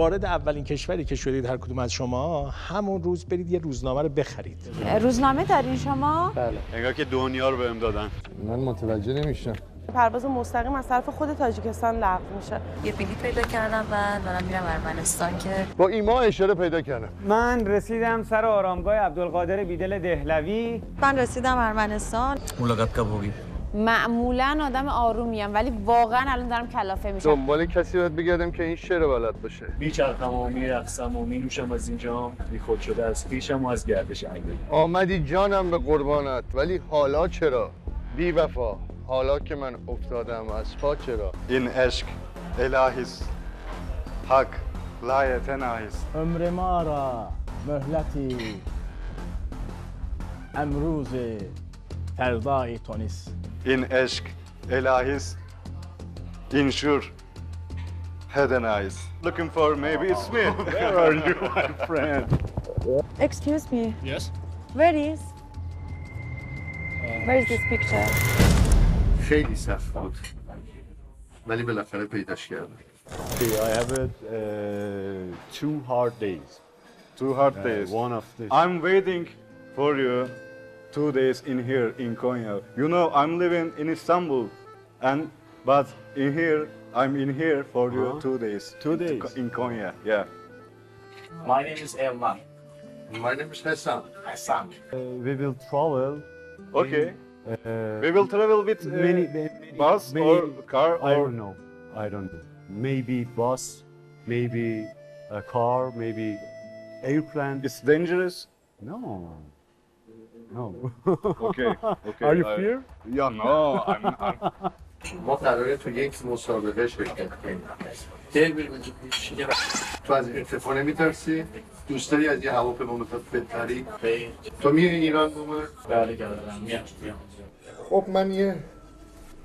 وارد اولین کشوری که شدید هر کدوم از شما همون روز برید یه روزنامه رو بخرید. روزنامه دارین شما؟ بله. انگار که دنیا رو بهم دادن. من متوجه نمیشم. پرواز مستقیم از طرف خود تاجیکستان لغو میشه. یه بلیط پیدا کردم و دارم میرم ارمنستان که با ایما اشاره پیدا کردم. من رسیدم سر آرامگاه عبدالقادر بیدل دهلوی. من رسیدم ارمنستان. ملاقات کب ہوگی معمولا آدم آرومیم ولی واقعا الان دارم کلافه میشم. دنبال کسی باید بگردم که این شعر بلد باشه. میچرخم و میرقصم و مینوشم از اینجا بی خود شده از پیشم و از گردش انگلی. آمدی جانم به قربانت ولی حالا چرا؟ بی وفا. حالا که من افتادم از پا چرا؟ این عشق الهیست حق لایت نهیست عمر ما را مهلتی امروز فردای تو نیست این عشق الهیست این شور هدن eyes looking for maybe it's me where are you my friend Excuse me Yes Where is Where is this picture خیلی سخت بود ولی بالاخره پیداش کردم Okay, I have it uh, two hard days. Two hard days. one of this I'm waiting for you two days in here in Konya. You know I'm living in Istanbul, and but in here I'm in here for you uh-huh. two days. Two days? in Konya. Yeah. My name is Elman My name is Hassan Hassan uh, we will travel Okay. Uh, we will travel with uh, many, bus or car I or don't know. I don't know. Maybe bus, maybe a car, maybe airplane. it's dangerous. No. No. Okay. Okay. Are you I- fear? Yeah. No. I'm. I'm ما قراره تو یک مسابقه شرکت کنیم تو از ارتفاع نمیترسی؟ دوست داری از یه هواپیما بپری؟ تو میای ایران بومر؟ بله میام میام خب من یه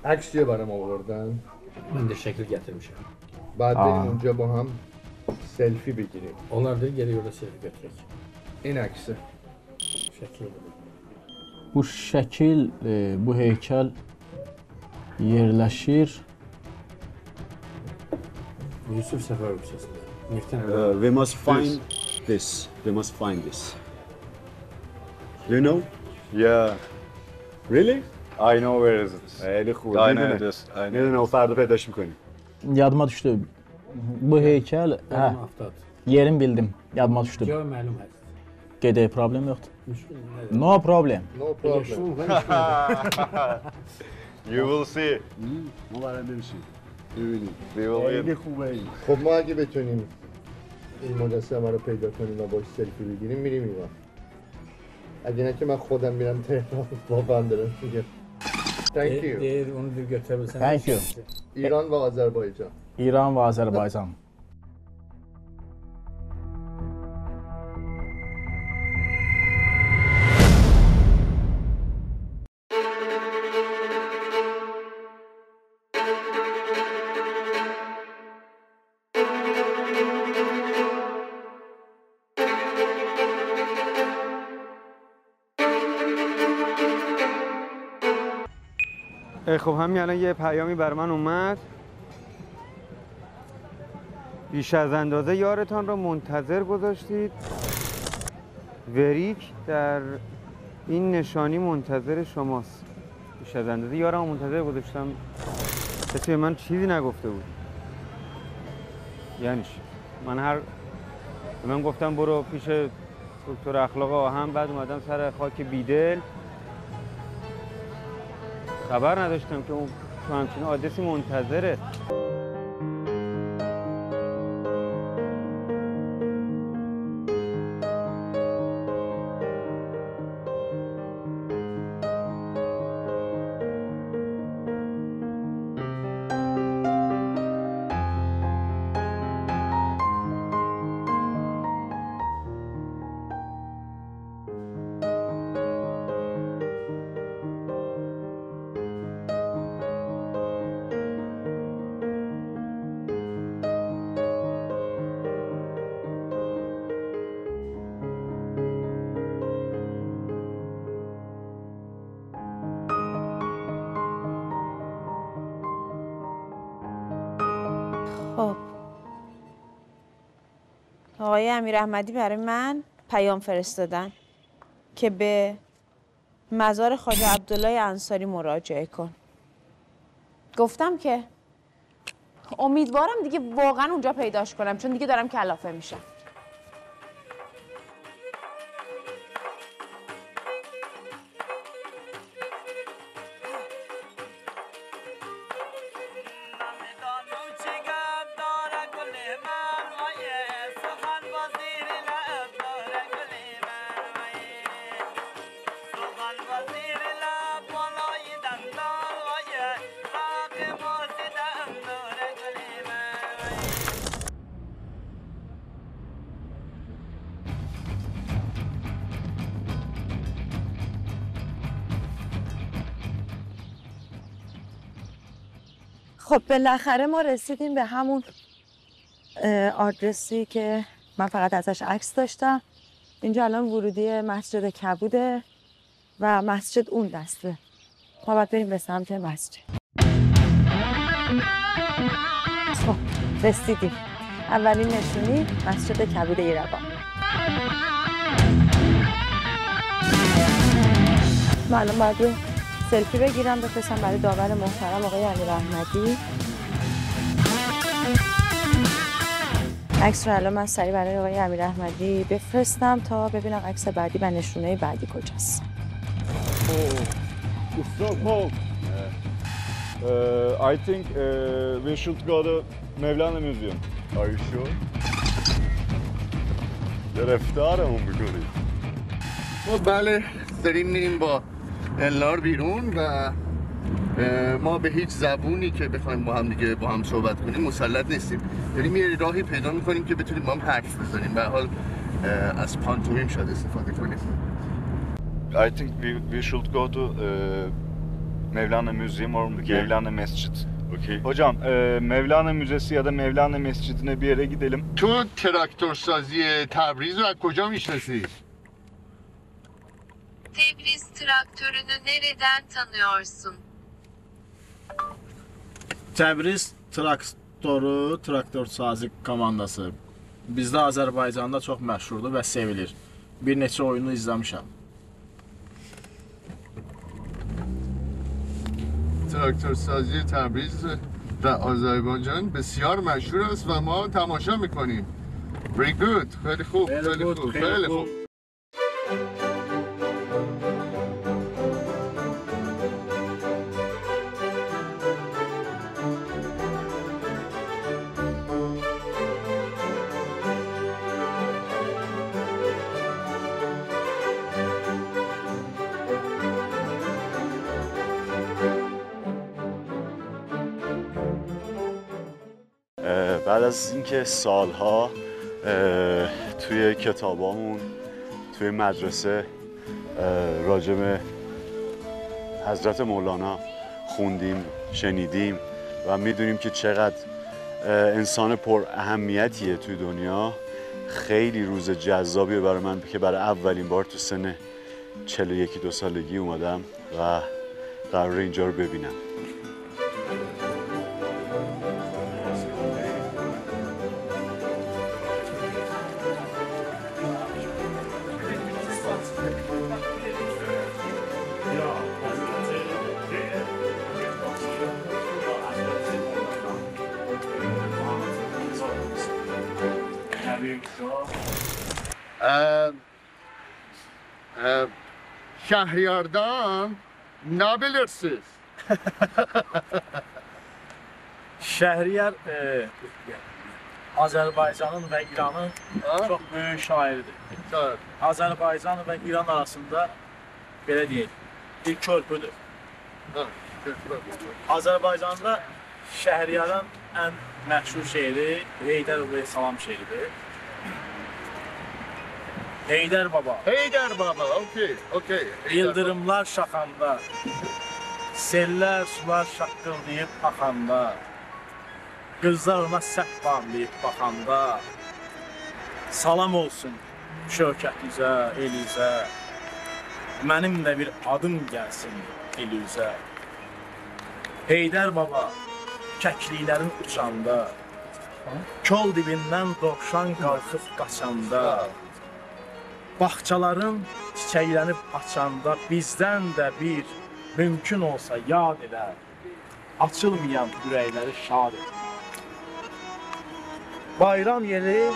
عکسیه برام آوردن Ben de şekil getirmişim. بعد بریم اونجا با هم سلفی بگیریم Onlar da geliyor da selfie götürək. این عکسه olur. Bu şəkil, e, bu heykəl yerləşir Yusuf Səfərov səsində. Neften Uh, we must find this. We must find this. You know? yeah. Really? I know where is it. خیلی خوبه. I know میدونه. this. I know. میدونه و فردا پیداش میکنیم. yadıma düşdü. Bu heykəl, hə, Aftad. yerin bildim. Yadıma düşdü. Cevap məlum həz. Gedək, problem yoxdur. Müşkül nədir? No problem. No problem You will see. مبارک نمیشی. ببینید. We will خیلی win. خوبه این. خب ما اگه بتونیم این مجسمه رو پیدا کنیم و باش سلفی بگیریم میریم ایران اگه نه که من خودم میرم تهران واقعا دارم میگم Thank you Deyir, onu bir götürə bilsən. Thank you. ایران و آذربایجان İran və Azərbaycan. خب همین الان یه پیامی بر من اومد. بیش از اندازه یارتان را منتظر گذاشتید. وریک در این نشانی منتظر شماست. بیش از اندازه یارم منتظر گذاشتم. کسی به من چیزی نگفته بود. یعنی؟ من هر من گفتم برو پیش دکتر اخلاق آهن بعد اومدم سر خاک بیدل. خبر نداشتم که اون تو همچین آدرسی منتظره. آقای امیر احمدی برای من پیام فرستادن که به مزار خواجه عبدالله انصاری مراجعه کن. گفتم که امیدوارم دیگه واقعا اونجا پیداش کنم چون دیگه دارم کلافه میشم. خب بالاخره ما رسیدیم به همون آدرسی که من فقط ازش عکس داشتم. اینجا الان ورودی مسجد کبوده و مسجد اون دسته. ما باید بریم به سمت مسجد. خب رسیدیم. اولین نشونی مسجد کبود ایربان من الان باید سلفی بگیرم بفرستم برای داور محترم آقای امیر احمدی عکس رو الان من سریع برای آقای امیر احمدی بفرستم تا ببینم عکس بعدی و نشونه بعدی کجاست. Uh, I think uh, we should go to Mevlana Museum. Are you sure? گرفتارمون می‌کنی ما بله داریم میریم با النار بیرون و ما به هیچ زبونی که بخوایم با هم دیگه با هم صحبت کنیم مسلط نیستیم داریم یه راهی پیدا می‌کنیم که بتونیم با هم حرف بزنیم به حال از پانتومیم شاید استفاده کنیم I think we, we should go to uh, Mevlana Museum or Mevlana Mescid. Okay. Hocam e, Mevlana Müzesi ya da Mevlana Mescidi'ne bir yere gidelim. تو تراکتورسازی تبریز رو از کجا می‌شناسی؟ Tebriz traktörünü nereden tanıyorsun? Təbriz traktoru, traktor sazi komandası bizdə Azərbaycanda çox məşhurdur və sevilir. Bir neçə oyunu izləmişəm. تراکتورسازی تبریز در آذربایجان بسیار مشهور است و ما تماشا میکنیم Very good خیلی خوب Very خیلی good، خوب خیلی خیلی خوب. از اینکه سالها توی کتابامون توی مدرسه اه، راجب حضرت مولانا خوندیم شنیدیم و می‌دونیم که چقدر انسان پر اهمیتیه توی دنیا. خیلی روز جذابیه برای من که برای اولین بار تو سن 41 دو سالگی اومدم و قرار اینجا رو ببینم. Şehriyardan ne bilirsiniz? Şəhriyar e, Azərbaycanın və İranın çox böyük şairidir. Azərbaycan və İran arasında belə deyək, bir körpüdür. Azərbaycanda Şəhriyarın ən məşhur şeiri Heydər Ulu Salam şeiridir. Heydər Baba. Heydər Baba, okey, okey. Yıldırımlar şaxanda, sellər, sular şaqqıldayıb axanda, qızlar ona səhv bağlayıb baxanda, salam olsun şökətinizə, elizə, mənim də bir adım gəlsin elizə. Heydər baba, kəkliklərin uçanda, Kol dibindən dovşan qalxıb qaçanda, Bağçaların çiçəklənib açanda bizdən də bir mümkün olsa yad elə. Açılmayan ürəkləri şad et. Bayram yeri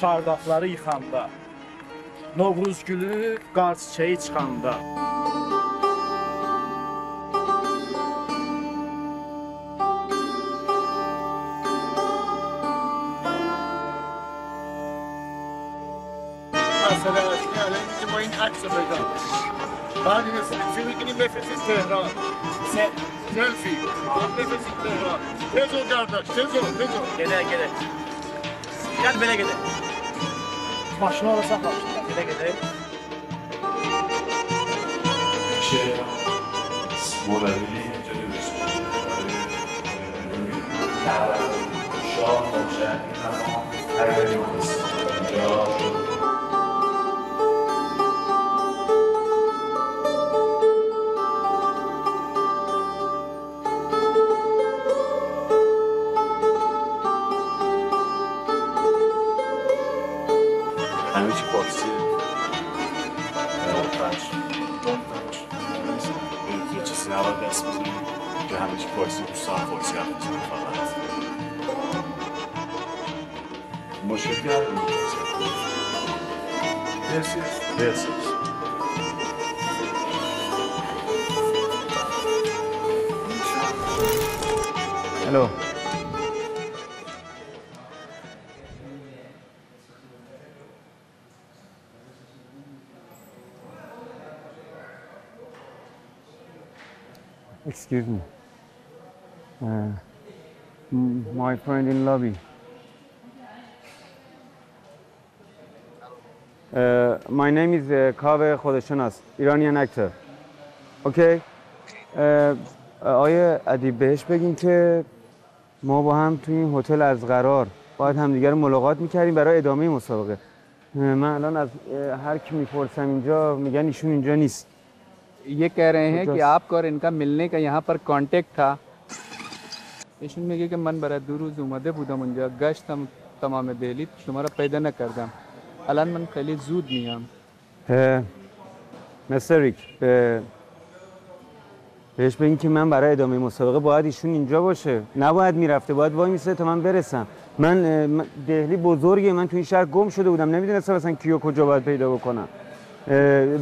çardaqları yıxanda, Novruz gülü qar çiçəyi çıxanda. nefesin Tehran. Se Selfie. Son nefesin Tehran. Tez o kardeş, tez o, tez o. Gele, gele. Gel böyle gele. Başını alırsan bak. Gele, gele. Şey, bu Şu an olacak. Her gün olmasın. Belə gedə. Maşını ora saxlamışlar. Gedə, gedə. همه چی فارسی یه چیزی نباید دست بزنیم که همه چی فارسی دوستان فارسی هم می‌تونیم فقط مشکلی نداریم مرسی مرسی Hello. Excuse me. Uh, my friend in lobby. Uh, my name is uh, Kaveh Khodeshanas, Iranian actor. Okay? Uh, آیه ادیب بهش بگیم که ما با هم توی این هتل از قرار باید همدیگه رو ملاقات می‌کردیم برای ادامه مسابقه من الان از هر کی می‌پرسم اینجا میگن ایشون اینجا نیست ये कह रहे हैं कि Just- आपका और इनका मिलने का यहाँ पर कांटेक्ट था ایشون میگه که من برای دو روز اومده بودم اونجا گشتم تمام دهلی شما را پیدا نکردم الان من خیلی زود میام اه، مستر ریک به بهش بگین که من برای ادامه مسابقه باید ایشون اینجا باشه نباید میرفته باید وای میسته تا من برسم من اه، من- دهلی بزرگه من تو این شهر گم شده بودم نمیدونستم مثلا کیو کجا باید پیدا بکنم اه،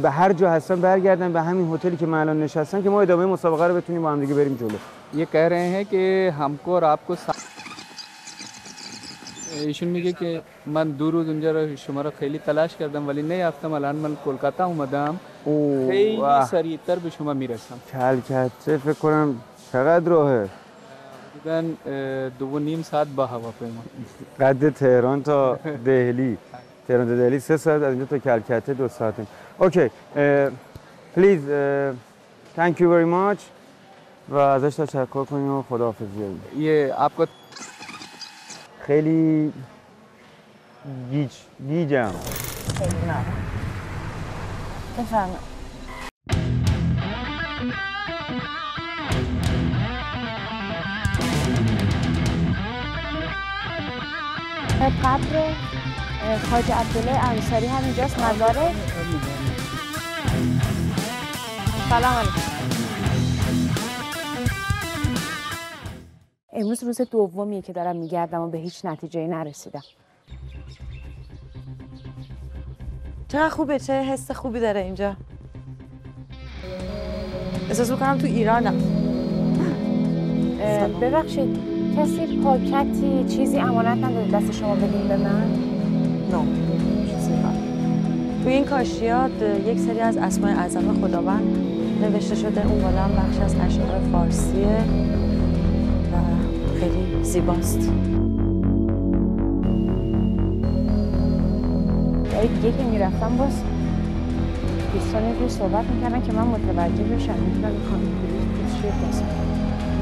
به هر جا هستم برگردم به همین هتلی که من الان نشستم که ما ادامه مسابقه رو بتونیم با هم دیگه بریم جلو ये कह रहे हैं कि हमको और आपको सा- ایشون میگه که من دو روز اونجا رو شما رو خیلی تلاش کردم ولی نیافتم الان من کلکتا اومدم اوه، خیلی واه. سریعتر به شما میرسم کلکته فکر کنم چقدر راهه دیدن اه، دو و نیم ساعت با هواپیما قد تهران تا دهلی تهران دلی. سه ساعت از اینجا تا کلکته دو ساعت اوکی پلیز تانک یو وری ماچ و ازش تشکر کنیم و خداحافظی یه اپ خیلی گیج گیجم. خیلی نه خواجه عبدالله انصاری همینجاست مزاره. سلام علیکم. امروز روز دومیه که دارم میگردم و به هیچ نتیجه نرسیدم. چقدر خوبه چه حس خوبی داره اینجا؟ احساس می‌کنم تو ایرانم. ببخشید کسی پاکتی چیزی امانت نداده دست شما بدین به من؟ نو چیزی. توی این کاشیات یک سری از اسماء اعظم خداوند نوشته شده. اون بالا هم بخش از اشعار فارسیه و خیلی زیباست. جای دیگه که می‌رفتم باز دوستان جور صحبت می‌کردن که من متوجه بشم می‌تونم این خانم پلیس چیه. پس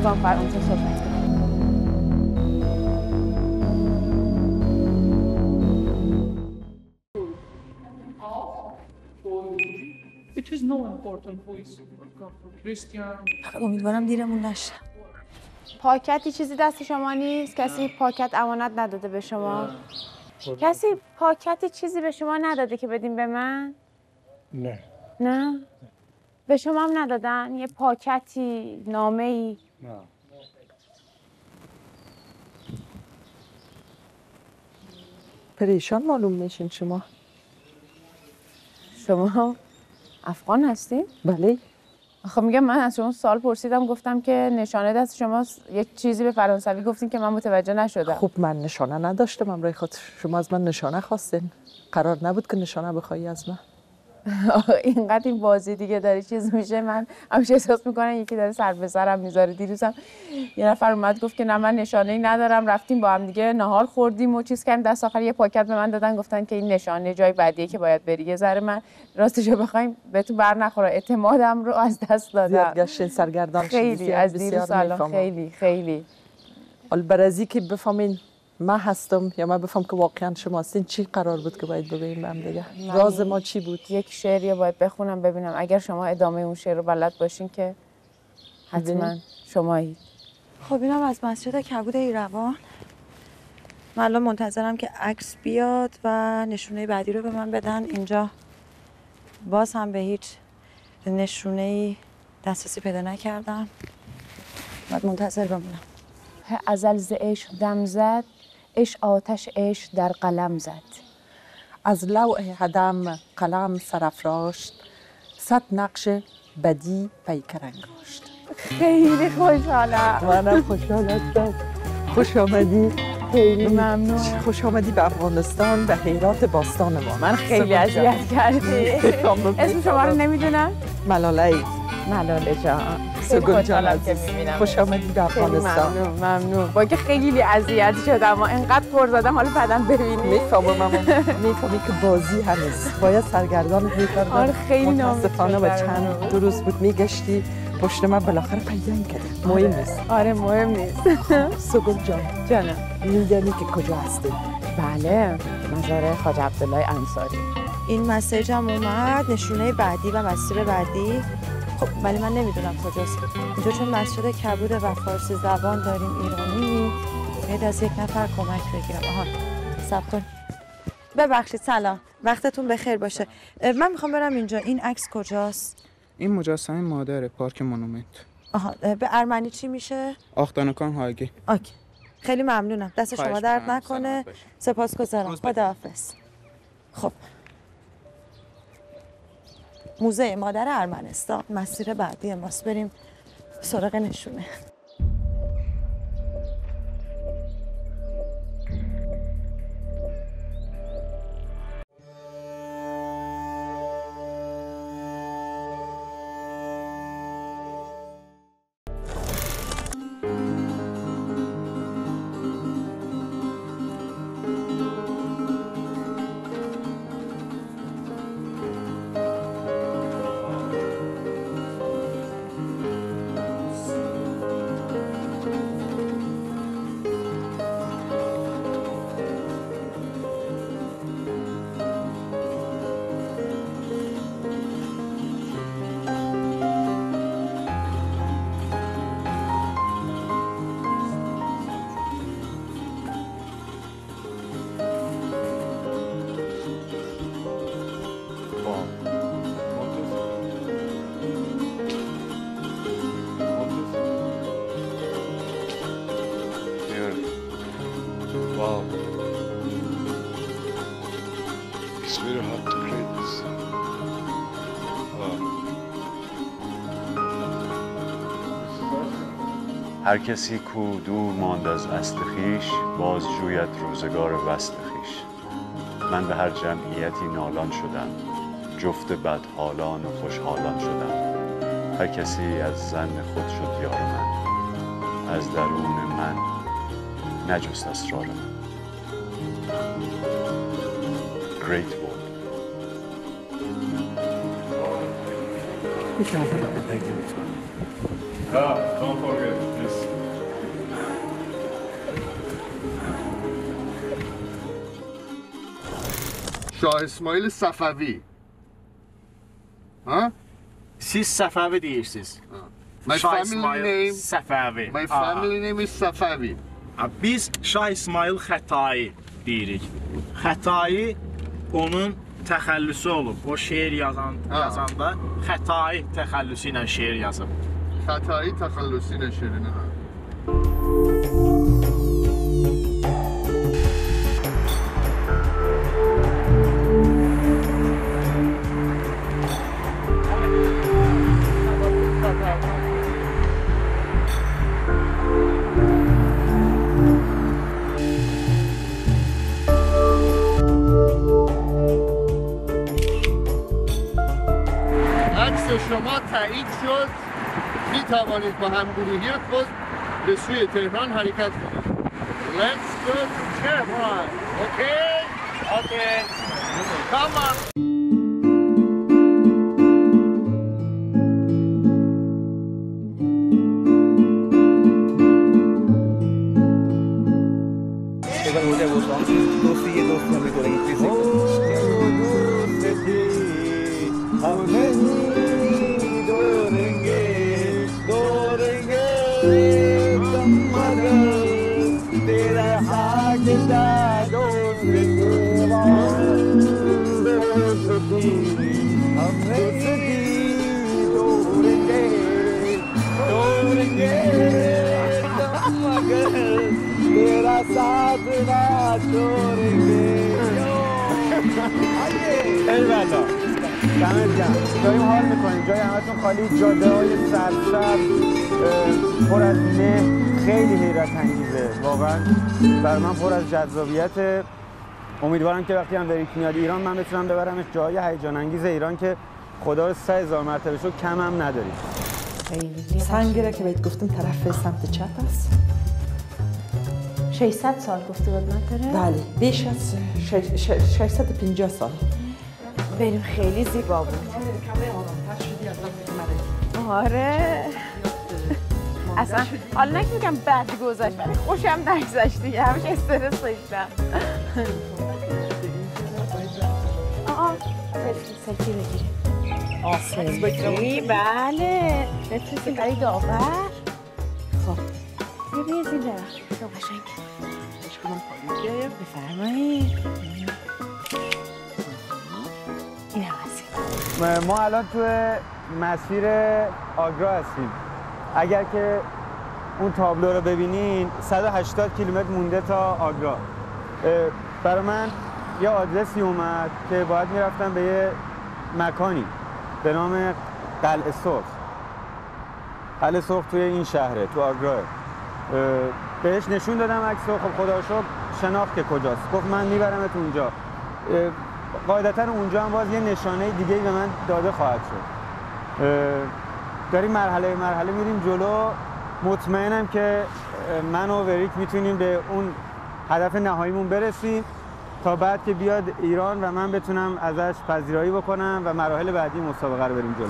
وام فرانسه صحبت is no important who is Christian. فقط امیدوارم دیرمون نشه. پاکتی چیزی دست شما نیست؟ کسی پاکت امانت نداده به شما؟ کسی پاکتی چیزی به شما نداده که بدین به من؟ نه. نه؟ به شما هم ندادن؟ یه پاکتی نامه ای پریشان معلوم میشین شما. شما افغان هستین؟ بله. خب میگم من از شما سوال پرسیدم گفتم که نشانه دست شما یک چیزی به فرانسوی گفتین که من متوجه نشدم. خب من نشانه نداشتم امروز خود شما از من نشانه خواستین. قرار نبود که نشانه بخوایی از من. اینقدر این بازی دیگه داره چیز میشه. من همیشه احساس می‌کنم یکی داره سر به سرم می‌ذاره. دیروزم یه نفر اومد گفت که نه من نشانه ای ندارم. رفتیم با هم دیگه نهار خوردیم و چیز کردیم. دست آخر یه پاکت به من دادن گفتن که این نشانه جای بعدیه که باید بری. یه ذره من راستشو بخوایم بهتون بر نخوره. اعتمادم رو از دست دادم. گشتین سرگردان خیلی از دیروز. خیلی خیلی. حال برازی که بفهمین من هستم یا من بفهم که واقعا شما هستین چی قرار بود که باید بگوییم به هم دیگه؟ راز ما چی بود؟ یک شعری رو باید بخونم ببینم. اگر شما ادامه اون شعر رو بلد باشین که حتما. شمایید خب اینم از مسجد کبود ایروان. من الان منتظرم که عکس بیاد و نشونه بعدی رو به من بدن. اینجا باز هم به هیچ نشونه ای دسترسی پیدا نکردم. باید منتظر بمونم. ازل ز عشق دم زد. عشق آتش عشق در قلم زد. از لوح هدم قلم سرافراشت صد نقش بدی پیکر انگاشت. خیلی خوشحالم. منم خوشحال هستم. خوش آمدی. خیلی ممنون. خوش آمدی به افغانستان به حیرات باستان ما. من خیلی اذیت کردی. اسم شما رو نمی‌دونم؟ ملاله ملاله جان. خیلی سگل جان عزیز. خوش آمدی به افغانستان ممنون ممنون. با که خیلی اذیت شدم و انقدر پر زدم حالا بعدا ببینی می‌فهمم. اما می‌فهمی که بازی هنوز. باید سرگردان می‌کردم آره، خیلی متاسفانه و چند. دو روز بود میگشتی پشت من بالاخره پیدا کردی. مهم نیست. آره مهم نیست. سگل جان. جانم. میدانی که کجا هستی بله. مزار خاج عبدالله انصاری. این مسیج هم اومد نشونه بعدی و مسیر بعدی. خب ولی من نمی‌دونم کجاست. اینجا چون مسجد کبوده و فارسی زبان داریم ایرانی باید از یک نفر کمک بگیرم. آها سب کن. ببخشید سلام. وقتتون بخیر باشه. من می‌خوام برم اینجا. این عکس کجاست؟ این مجسمه مادره پارک مونومنت. آها به ارمنی چی میشه؟ آختانکان هاگی اوکی. خیلی ممنونم. دست شما درد. نکنه. سپاسگزارم. خداحافظ. خب. موزه مادر ارمنستان مسیر بعدی ماست. بریم سراغ نشونه. هر کسی کو دور ماند از اصل خیش باز جوید روزگار وصل خیش من به هر جمعیتی نالان شدم جفت بدحالان و خوشحالان شدم هر کسی از زن خود شد یار من از درون من نجست اسرار من Great work. Thank you. Ah, don't forget this. Şah İsmail Səfəvi. Ha? Siz Səfəvi deyirsiniz. My Shah family İsmail name- Səfəvi. My Aha. family name is Safavi. Ha, Biz Şah İsmail Xətai deyirik. Xətai onun təxəllüsü olub. O şeir yazan yazanda Xətai təxəllüsü ilə şeir yazıb. Xətai təxəllüsü ilə şeirini. ha. شما تایید شد می توانید با همگروهی خود به سوی تهران حرکت کنید Let's go to Tehran. Okay? Okay. Come on. بر من پر از جذابیت. امیدوارم که وقتی هم وریک میاد ایران من بتونم ببرمش جای هیجان انگیز ایران که خدا رو سه هزار مرتبه شد کم هم نداریم. سنگی را که بهت گفتم طرف سمت چپ است. 600 سال گفتی قدمت داره؟ بله بیش از شش- شش- 650 سال. بریم خیلی زیبا بود. آره. اصلا حالا نکه میگم بد گذشت ولی خوشم نگذشت دیگه. همش استرس داشتم. آه سلفی بگیریم سلفی بله. بفرستیم برای داور. خب. بیا بیا زیر درخت خب قشنگ. بفرمایید. این هم از این. ما الان تو مسیر آگرا هستیم. اگر که اون تابلو رو ببینین 180 کیلومتر مونده تا آگرا برای من یه آدرسی اومد که باید می‌رفتم به یه مکانی به نام قلعه سرخ قلعه سرخ توی این شهره تو آگراه اه، بهش نشون دادم عکس رو. خب خدا رو شکر شناخت که کجاست. گفت من میبرمت اونجا. قاعدتا اونجا هم باز یه نشانه دیگه به من داده خواهد شد. داریم مرحله مرحله میریم جلو مطمئنم که من و وریک می‌تونیم به اون هدف نهاییمون برسیم تا بعد که بیاد ایران و من بتونم ازش پذیرایی بکنم و مراحل بعدی مسابقه رو بریم جلو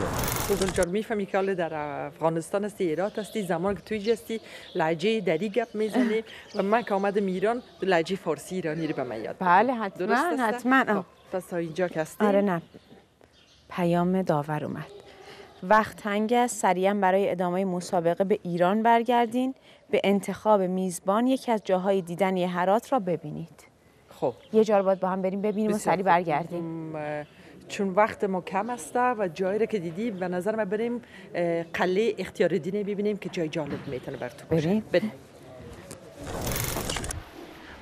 بزرگ جان می‌فهمی که حالا در افغانستان هستی ایران هستی زمان که توی هستی لهجه دری گپ می‌زنی و من که آمدم ایران لهجه فارسی ایرانی رو به من یاد بله. حتما؟ حتما آه. خب، پس تا اینجا که هستی آره نه پیام داور اومد وقت تنگ است. سریعا برای ادامه مسابقه به ایران برگردین. به انتخاب میزبان یکی از جاهای دیدنی هرات را ببینید. خب. یه جا رو باید با هم بریم ببینیم و سریع. برگردیم. م، چون وقت ما کم است و جایی رو که دیدی به نظر من بریم قلعه اختیار دینه ببینیم که جای جالب می‌تونه بر تو بریم. بریم.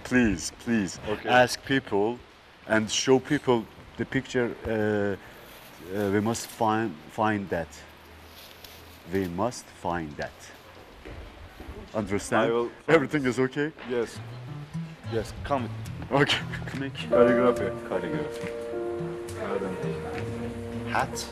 Please, please ask people and show people the picture. Uh, uh, we must find find that. We must find that. Understand? Everything is okay. Yes. Yes, come. Okay. Make Calligraphy. calligraphy. Hat.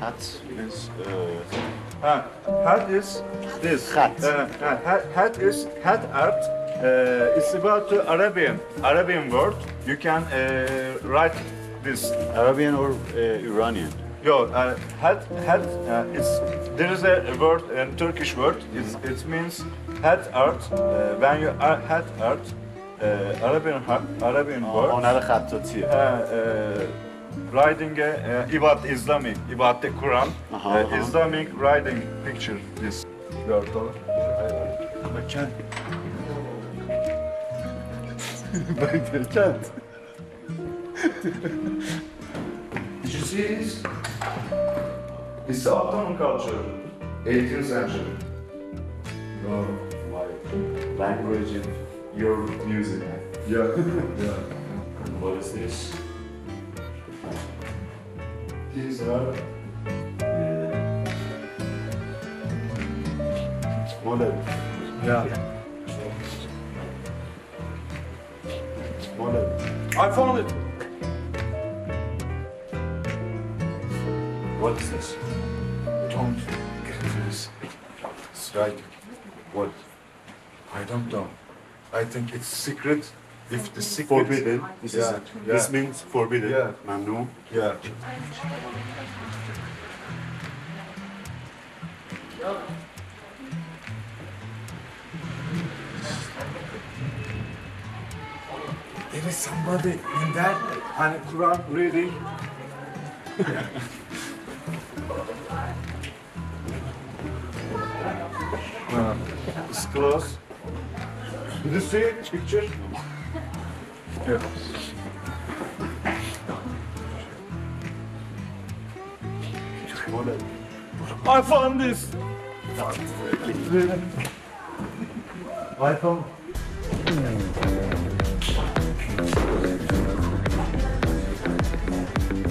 Hat means. Uh, Uh, hat is this. Hat. Uh, uh, hat, hat is hat art. Uh, it's about the Arabian Arabian word. You can uh, write this Arabian or uh, Iranian? Yo, uh, hat. uh, it's, there is a word, a Turkish word, it's, it means head art. Uh, when you are head art, uh, Arabian, Arabian word. Onları hat tutuyor. Uh, uh, riding a, uh, Ibad Islami, Ibad the Quran. Islamic riding picture this. 4 dolar. Merchant. Merchant. Did you see this? It's the Ottoman culture, 18th century. Your my language and your music. Yeah, yeah. What is this? These are model. Yeah. Model. I found it. What is this? Don't get into this. It's right. What? I don't know. I think it's secret. If the secret Forbidden. This is yeah, it. yeah. This means forbidden. Yeah. Mamnu. Yeah. There is somebody in that and Quran reading. uh, it's close. Did you see it? Picture? Yeah. I found this. I found.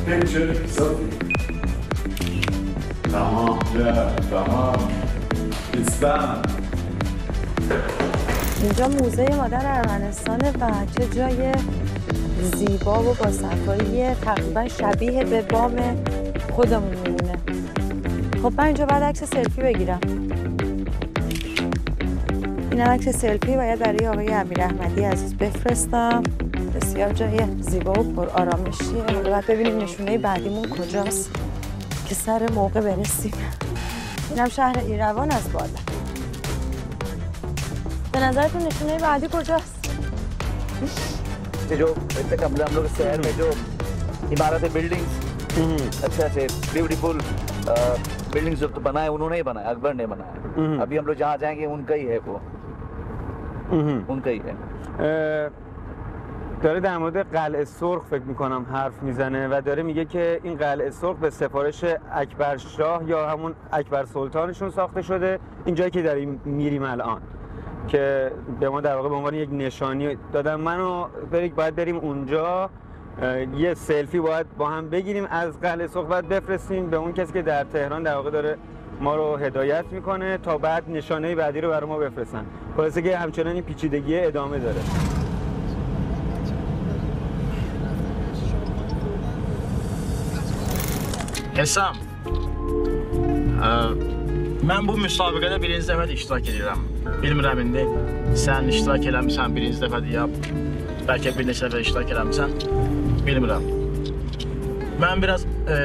Picture. Tamam. Yeah, tamam. اینجا موزه مادر ارمنستانه و چه جای زیبا و با صفایی تقریبا شبیه به بام خودمون میمونه. خب من اینجا باید عکس سلفی بگیرم. این عکس سلفی باید برای آقای امیر احمدی عزیز بفرستم. بسیار جای زیبا و پر آرامشیه. باید ببینیم نشونه بعدیمون کجاست که سر موقع برسیم. اینم شهر ایروان از بالا به نظرتون نشونه بعدی کجاست؟ ये जो इतने कमरे हम लोग इस शहर में जो इमारत बिल्डिंग्स अच्छे अच्छे ब्यूटीफुल बिल्डिंग्स जो तो बनाए उन्होंने ही बनाया अकबर ने बनाया अभी हम लोग जहाँ जाएंगे उनका ही है वो उनका ही है اه، داره در مورد قلعه سرخ فکر می‌کنم حرف می‌زنه و داره میگه که این قلعه سرخ به سفارش اکبر شاه یا همون اکبر سلطانشون ساخته شده. این جایی که داریم میریم الان که به ما در واقع به عنوان یک نشانی دادن. منو بریم باید بریم اونجا. یه سلفی باید با هم بگیریم از قلعه سرخ باید بفرستیم به اون کسی که در تهران در واقع داره ما رو هدایت می‌کنه تا بعد نشانه بعدی رو برای ما بفرستن. خلاصه که همچنان این پیچیدگی ادامه داره. Hesam. Ə, mən bu müsabiqədə birinci dəfədir iştirak edirəm. Bilmirəm indi sən iştirak eləmisən birinci dəfədir ya bəlkə bir neçə dəfə iştirak eləmisən. Bilmirəm. Mən biraz ə,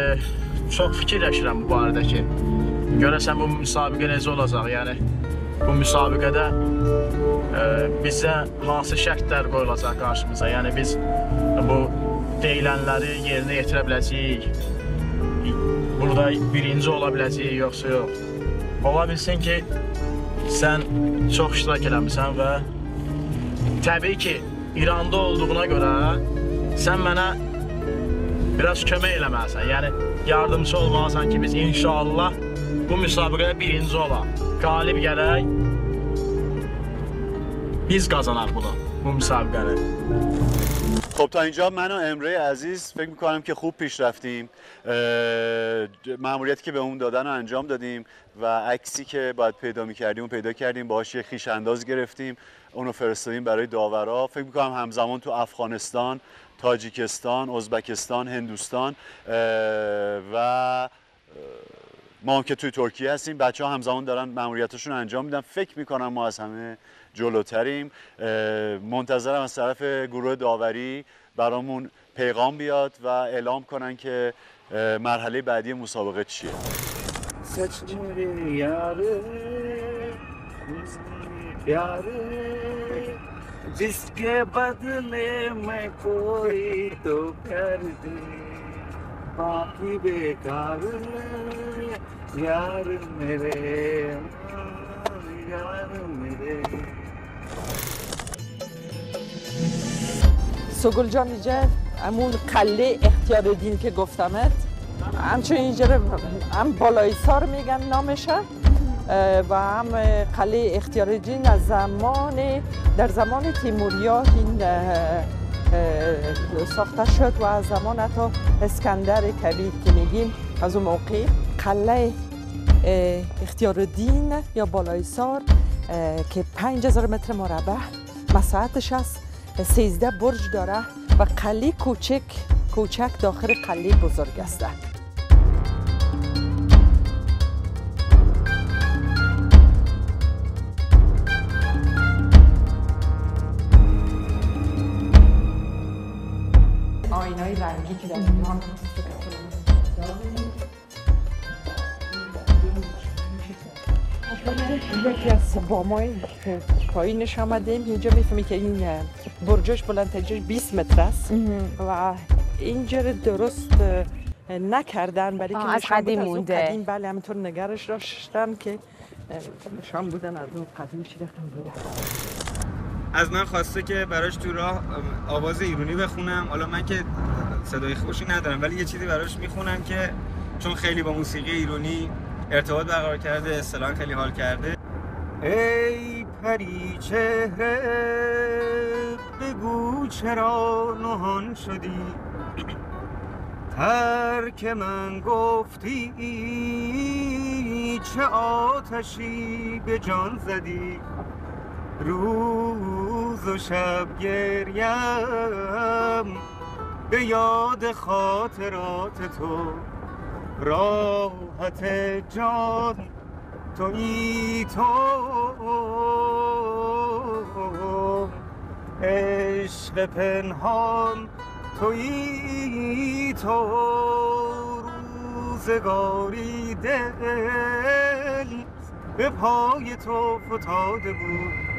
çox fikirləşirəm bu barədə ki, görəsən bu müsabiqə necə olacaq? Yəni bu müsabiqədə ə, bizə hansı şərtlər qoyulacaq qarşımıza? Yəni biz bu deyilənləri yerinə yetirə biləcəyik? Burada birinci ola biləcəyik yoxsa yox. Ola bilsin ki, sən çox iştirak eləmisən və təbii ki, İranda olduğuna görə sən mənə biraz kömək eləməlisən. Yəni yardımçı olmalısan ki, biz inşallah bu müsabiqədə birinci olaq. Qalib gələk. Biz qazanaq bunu, bu müsabiqəni. خب تا اینجا من و امره عزیز فکر می‌کنم که خوب پیش رفتیم. معمولیتی که به اون دادن رو انجام دادیم و عکسی که باید پیدا می‌کردیم اون پیدا کردیم باهاش یه خیش انداز گرفتیم. اونو فرستادیم برای داورا. فکر می‌کنم همزمان تو افغانستان تاجیکستان ازبکستان هندوستان و ما هم که توی ترکیه هستیم. بچه ها همزمان دارن مأموریتشون رو انجام میدن. فکر می‌کنم ما از همه جلوتریم. منتظرم از طرف گروه داوری برامون پیغام بیاد و اعلام کنن که مرحله بعدی مسابقه چیه. جسکه بدله میں کوئی تو کر دے باقی بیکار یار میرے یار میرے سگل جان اینجا همون قله اختیار دین که گفتمت. همچون اینجا هم بالای سار میگن نامشه و هم قله اختیار دین از زمان در زمان تیموریا این ساخته شد و از زمان حتی اسکندر کبیر که میگیم از اون موقع قله اه، اختیار دین یا بالای سار که 5000 متر مربع مساحتش است 13 برج داره و قلی کوچک کوچک داخل قلی بزرگ است. آینای رنگی که در یکی از بامای پایینش آمدیم. اینجا می‌فهمی که این برجش بلندترینش 20 متر است. و اینجا درست نکردن برای که از قدیم از مونده. قدیم. بله همینطور نگرش داشتن که نشان بودن از اون قدیم چی از من خواسته که براش تو راه آواز ایرونی بخونم. حالا من که صدای خوشی ندارم ولی یه چیزی براش می‌خونم که چون خیلی با موسیقی ایرونی ارتباط برقرار کرده اصطلاحا خیلی حال کرده. ای پری چهره بگو چرا نهان شدی؟ ترک من گفتی چه آتشی به جان زدی؟ روز و شب گریم به یاد خاطرات تو. راحت جان تویی تو. عشق پنهان تویی تو. روزگاری دل به پای تو فتاده بود.